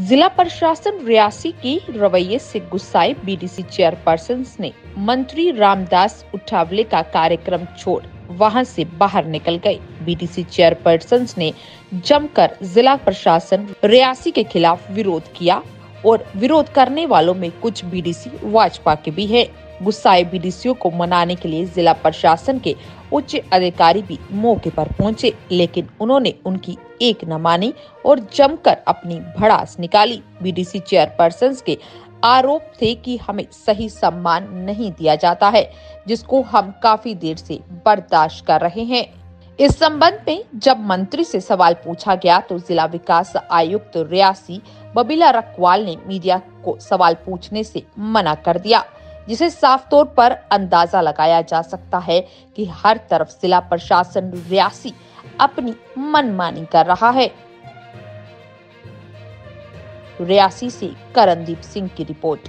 जिला प्रशासन रियासी के रवैये से गुस्साए बीडीसी चेयरपर्सन ने। मंत्री रामदास उठावले का कार्यक्रम छोड़ वहाँ से बाहर निकल गए। बीडीसी चेयरपर्सन ने जमकर जिला प्रशासन रियासी के खिलाफ विरोध किया और विरोध करने वालों में कुछ बीडीसी भाजपा के भी है। गुस्साए बीडीसीओ को मनाने के लिए जिला प्रशासन के उच्च अधिकारी भी मौके पर पहुँचे, लेकिन उन्होंने उनकी एक न मानी और जमकर अपनी भड़ास निकाली। बीडीसी चेयरपर्सन के आरोप थे कि हमें सही सम्मान नहीं दिया जाता है, जिसको हम काफ़ी देर से बर्दाश्त कर रहे हैं। इस संबंध में जब मंत्री से सवाल पूछा गया तो जिला विकास आयुक्त रियासी बबीला रखवाल ने मीडिया को सवाल पूछने से मना कर दिया, जिसे साफ़ तौर पर अंदाज़ा लगाया जा सकता है कि हर तरफ़ जिला प्रशासन रियासी अपनी मनमानी कर रहा है। रियासी से करणदीप सिंह की रिपोर्ट।